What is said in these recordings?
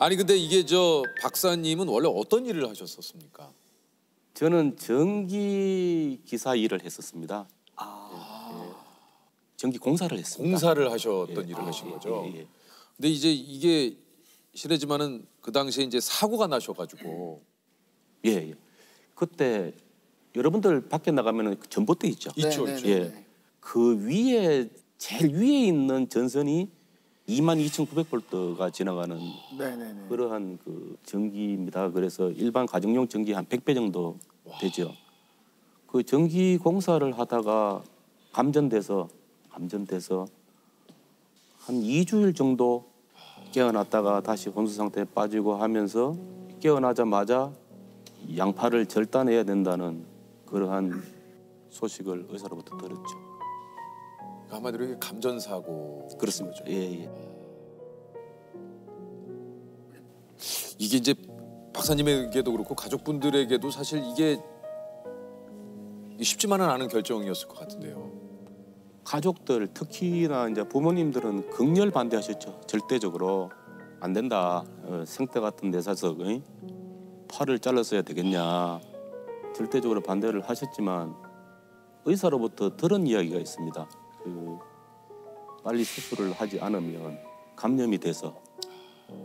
아니 근데 이게 저 박사님은 원래 어떤 일을 하셨었습니까? 저는 전기 기사 일을 했었습니다. 예. 전기 공사를 했습니다. 공사를 하셨던 예. 일을 하신 예, 거죠. 예, 예. 근데 이제 이게 실례지만은 그 당시에 이제 사고가 나셔가지고 예, 예. 그때 여러분들 밖에 나가면은 그 전봇대 있죠. 있죠, 네, 있죠. 네, 예. 네. 그 위에 제일 위에 있는 전선이 22,900볼트가 지나가는 네네네. 그러한 그 전기입니다. 그래서 일반 가정용 전기 한 100배 정도 되죠. 그 전기 공사를 하다가 감전돼서 감전돼서 한 2주일 정도 깨어났다가 다시 혼수 상태에 빠지고 하면서 깨어나자마자 양팔을 절단해야 된다는 그러한 소식을 의사로부터 들었죠. 이게 감전 사고 그렇습니다. 예, 예. 이게 이제 박사님에게도 그렇고 가족분들에게도 사실 이게 쉽지만은 않은 결정이었을 것 같은데요. 가족들 특히나 이제 부모님들은 극렬 반대하셨죠. 절대적으로 안 된다. 어, 생태 같은 어? 팔을 잘랐어야 되겠냐. 절대적으로 반대를 하셨지만 의사로부터 들은 이야기가 있습니다. 그 빨리 수술을 하지 않으면 감염이 돼서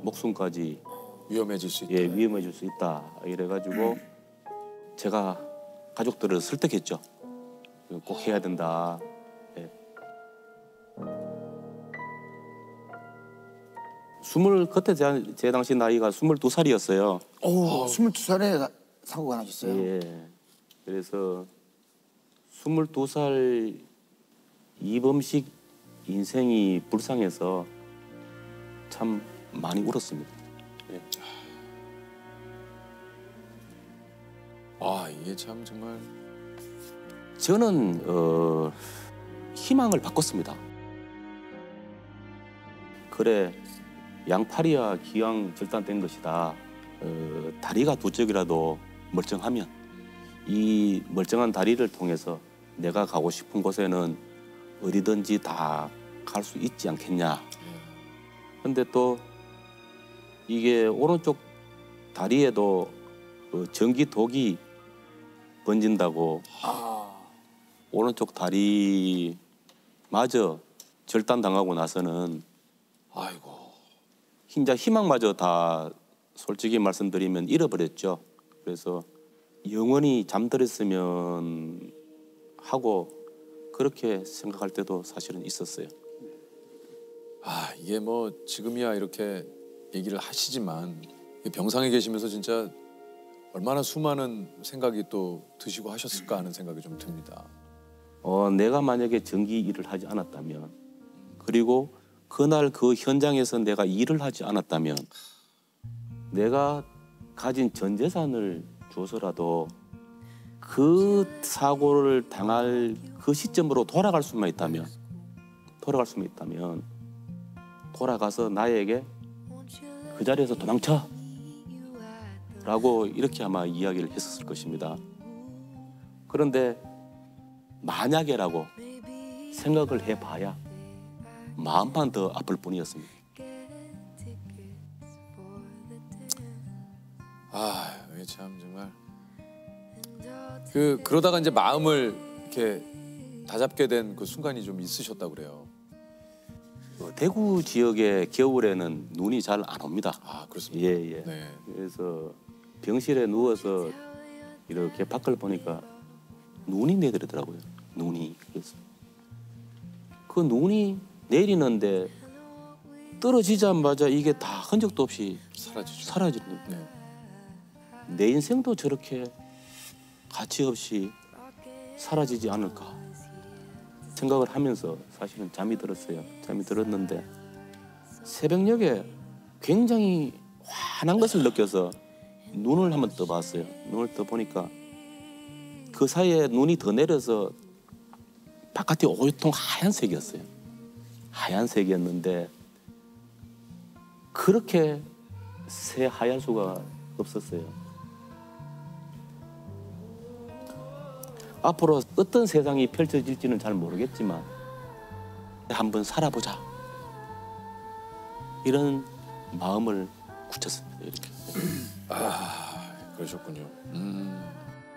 목숨까지 위험해질 수 있다. 예, 위험해질 수 있다. 이래가지고 제가 가족들을 설득했죠. 꼭 해야 된다. 예. 스물 그때 제, 제 당시 나이가 스물두 살이었어요. 오, 22살에 사고가 나셨어요? 예. 그래서 스물두 살 이범식 인생이 불쌍해서 참 많이 울었습니다. 예. 아 이게 참 정말 저는 어, 희망을 바꿨습니다. 그래 양팔이야 기왕 절단된 것이다. 어, 다리가 두 쪽이라도 멀쩡하면 이 멀쩡한 다리를 통해서 내가 가고 싶은 곳에는 어디든지 다 갈 수 있지 않겠냐. 근데 또 이게 오른쪽 다리에도 어, 전기 독이 번진다고 아, 오른쪽 다리 마저 절단 당하고 나서는 아이고 진짜 희망마저 다 솔직히 말씀드리면 잃어버렸죠. 그래서 영원히 잠들었으면 하고 그렇게 생각할 때도 사실은 있었어요. 아 이게 뭐 지금이야 이렇게 얘기를 하시지만 이 병상에 계시면서 진짜 얼마나 수많은 생각이 또 드시고 하셨을까 하는 생각이 좀 듭니다. 어, 내가 만약에 전기 일을 하지 않았다면 그리고 그날 그 현장에서 내가 일을 하지 않았다면 내가 가진 전 재산을 줘서라도 그 사고를 당할 그 시점으로 돌아갈 수만 있다면 돌아갈 수만 있다면 돌아가서 나에게 그 자리에서 도망쳐 라고 이렇게 아마 이야기를 했었을 것입니다. 그런데 만약에라고 생각을 해봐야 마음만 더 아플 뿐이었습니다. 아, 이게 참 정말 그 그러다가 이제 마음을 이렇게 다잡게 된 그 순간이 좀 있으셨다 그래요. 어, 대구 지역의 겨울에는 눈이 잘 안 옵니다. 아, 그렇습니다. 예, 예. 네. 그래서 병실에 누워서 이렇게 밖을 보니까 눈이 내리더라고요. 눈이. 그래서 그 눈이 내리는데 떨어지자마자 이게 다 흔적도 없이 사라지죠. 사라지는. 네. 내 인생도 저렇게 가치 없이 사라지지 않을까 생각을 하면서 사실은 잠이 들었어요. 잠이 들었는데 새벽녘에 굉장히 환한 것을 느껴서 눈을 한번 떠봤어요. 눈을 떠보니까 그 사이에 눈이 더 내려서 바깥이 오유통 하얀색이었어요. 하얀색이었는데 그렇게 새 하얀 수가 없었어요. 앞으로 어떤 세상이 펼쳐질지는 잘 모르겠지만 한번 살아보자. 이런 마음을 굳혔습니다. 이렇게. 아 그러셨군요. 음.